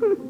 Ha